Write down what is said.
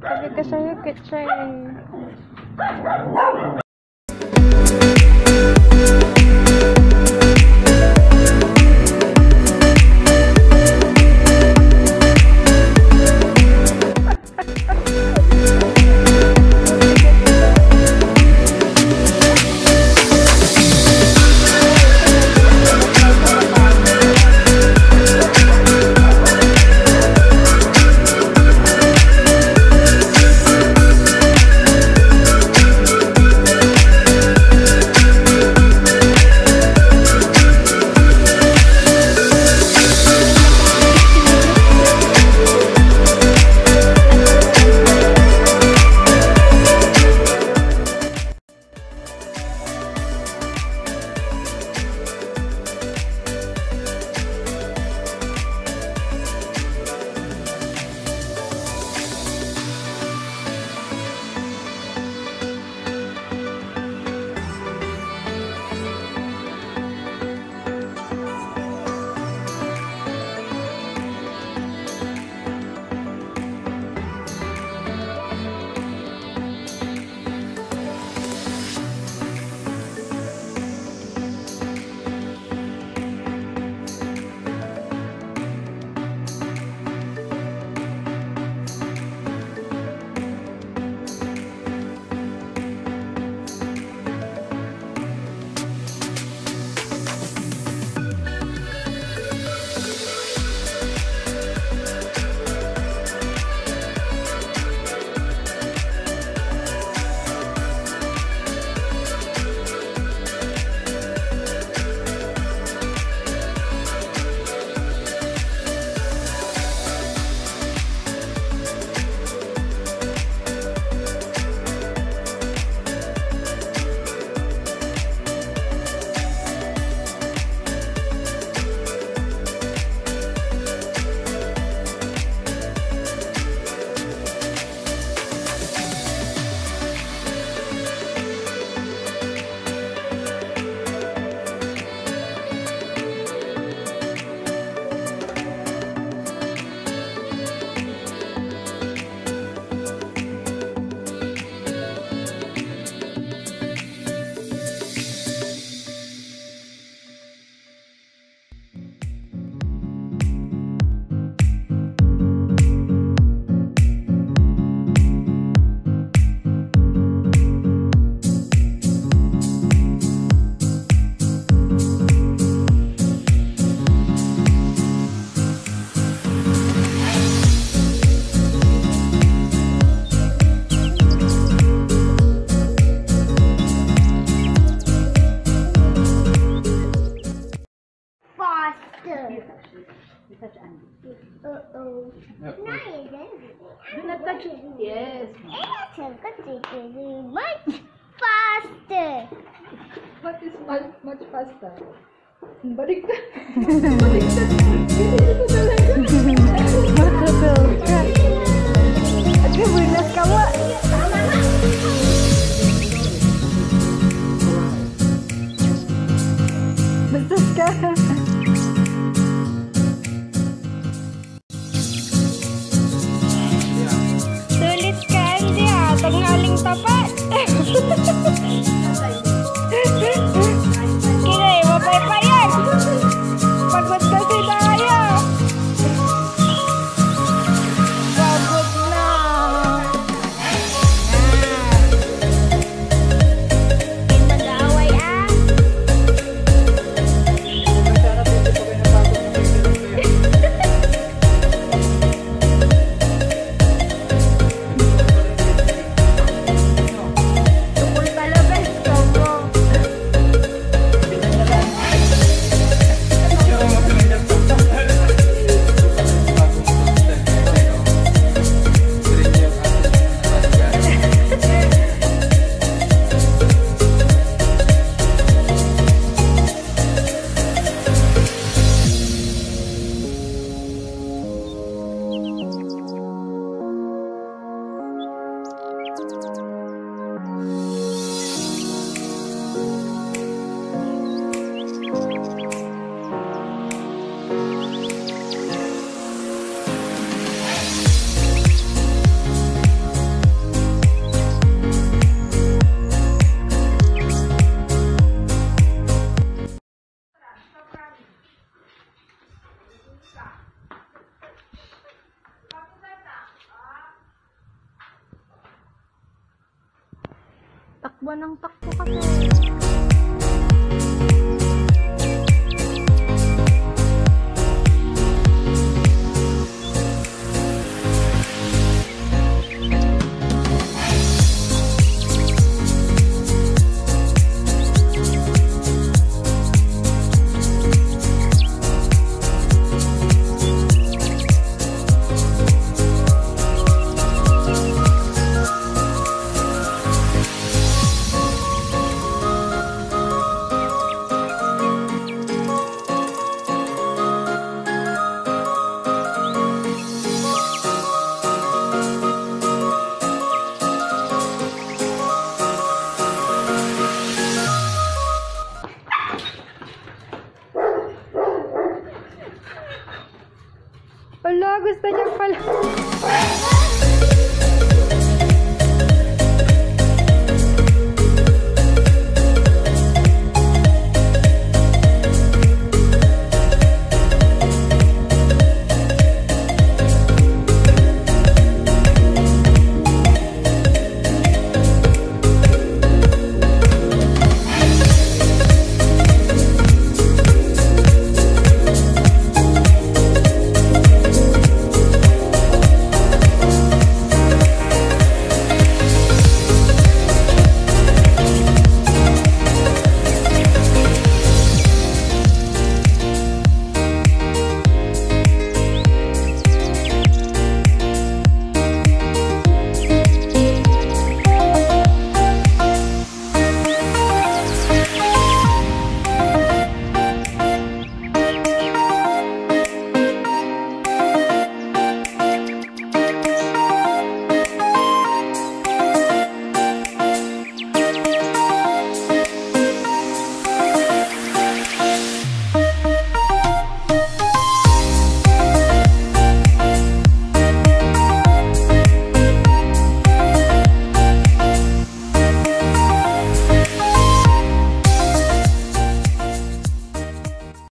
Sabi ko sa'yo, kitsa eh. Faster. Uh-oh. Now you Do not touch it. Yes. It's much faster. What is much, much faster? Baliktad. Baliktad. Hindi ito takbo ng takbo kasi.